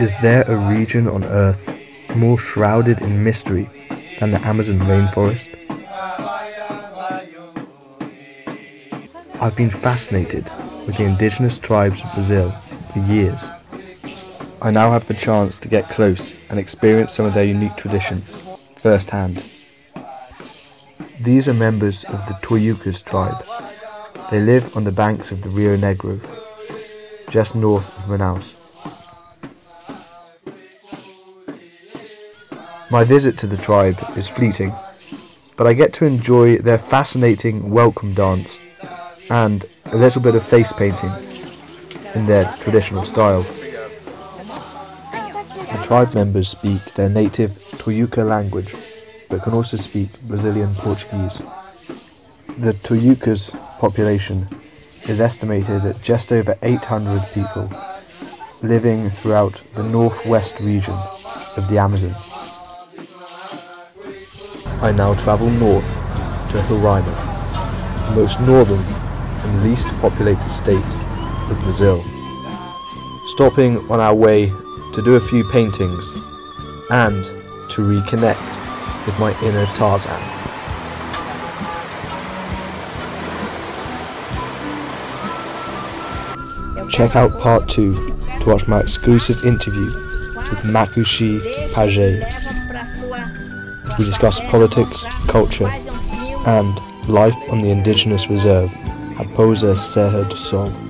Is there a region on Earth more shrouded in mystery than the Amazon rainforest? I've been fascinated with the indigenous tribes of Brazil for years. I now have the chance to get close and experience some of their unique traditions firsthand. These are members of the Tuiukas tribe. They live on the banks of the Rio Negro, just north of Manaus. My visit to the tribe is fleeting, but I get to enjoy their fascinating welcome dance and a little bit of face painting in their traditional style. The tribe members speak their native Tuiuka language, but can also speak Brazilian Portuguese. The Tuiukas population is estimated at just over 800 people living throughout the northwest region of the Amazon. I now travel north to Roraima, the most northern and least populated state of Brazil. Stopping on our way to do a few paintings and to reconnect with my inner Tarzan. Check out part 2 to watch my exclusive interview with Makushi Page we discuss politics, culture, and life on the indigenous reserve at Raposa Serra do Sol.